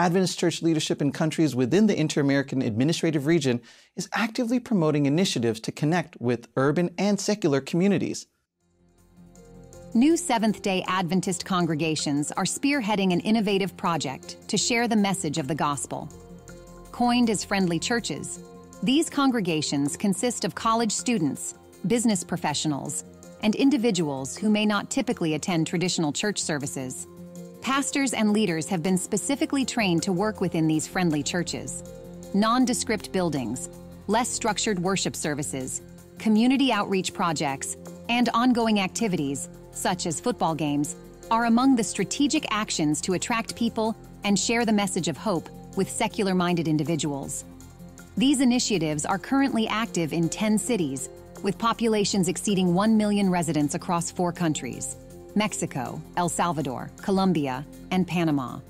Adventist church leadership in countries within the Inter American Administrative Region is actively promoting initiatives to connect with urban and secular communities. New Seventh day Adventist congregations are spearheading an innovative project to share the message of the gospel. Coined as friendly churches, these congregations consist of college students, business professionals, and individuals who may not typically attend traditional church services. Pastors and leaders have been specifically trained to work within these friendly churches. Nondescript buildings, less structured worship services, community outreach projects, and ongoing activities, such as football games, are among the strategic actions to attract people and share the message of hope with secular minded individuals. These initiatives are currently active in 10 cities, with populations exceeding 1 million residents across four countries Mexico, El Salvador, Colombia, and Panama.